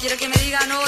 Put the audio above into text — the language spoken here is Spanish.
Quiero que me digan hoy.